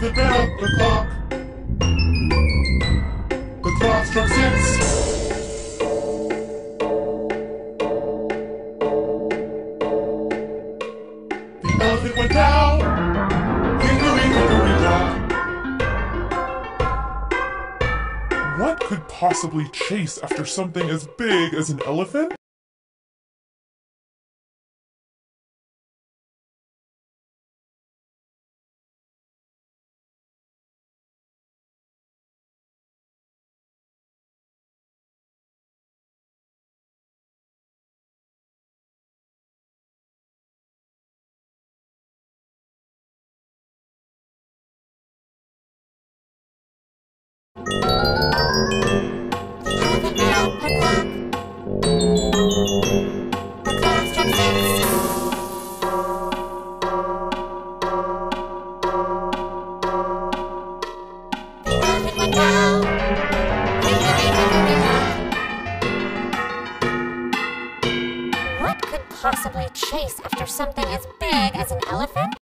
the bell, the clock. The clock struck six. The elephant went down. Hickory, hickory, dock. What could possibly chase after something as big as an elephant? What could possibly chase after something as big as an elephant?